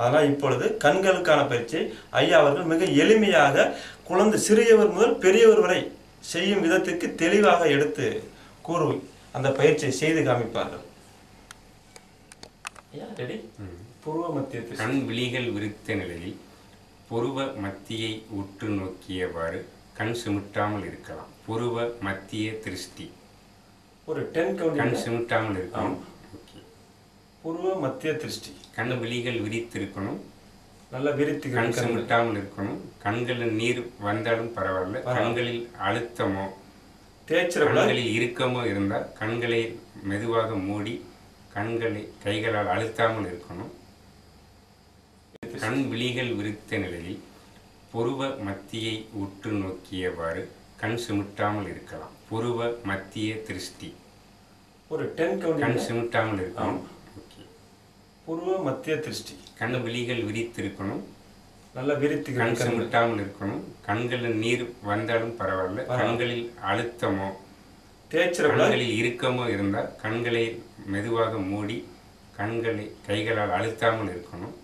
அதனால் இப்பொழுது கண்களுக்கான பயிற்சி ஐயா அவர்கள் மிக எளிமையாக குழந்தை சிறியவர் முதல் பெரியவர் வரை செய்யும் விதத்துக்கு தெளிவாக எடுத்து கூறு அந்த பயிற்சியை செய்து காமிப்பார்கள். ஐயா ரெடி பூர்வ மத்திய. கண் விழிகள் விரித்த நிலையில் புருவ மத்தியை உற்று நோக்கியவாறு கண் சிமிட்டாமல் இருக்கலாம். புருவ மத்திய திருஷ்டி. ஒரு டென் கண் சிமிட்டாமல் இருக்கணும். ஓகே பூர்வ மத்திய திருஷ்டி. கண் விழிகள் விரித்திருக்கணும். நல்லா விரித்து கண் சிமிட்டாமல் இருக்கணும். கண்களில் நீர் வந்தாலும் பரவாயில்ல. கண்களில் அழுத்தமோ தேய்ச்சிடக்கூடாது கண்களில் இறுக்கமோ இருந்தால் கண்களை மெதுவாக மூடி கண்களை கைகளால் அழுத்தாமல் இருக்கணும். கண் விழிகள் விரித்த நிலையில் புருவ மத்தியை உற்று நோக்கியவாறு கண் சிமிட்டாமல் இருக்கலாம். புருவ மத்திய திருஷ்டி. ஒரு டென் கண் சிமிட்டாமல் இருக்கணும். ஓகே பூர்வ மத்திய திருஷ்டி. கண் விழிகள் விரித்திருக்கணும். நல்லா விரித்து கண் சிமிட்டாமல் இருக்கணும். கண்களில் நீர் வந்தாலும் பரவாயில்ல. கண்களில் அழுத்தமோ தேய்ச்சிடக்கூடாது கண்களில் இறுக்கமோ இருந்தால் கண்களை மெதுவாக மூடி கண்களை கைகளால் அழுத்தாமல் இருக்கணும்.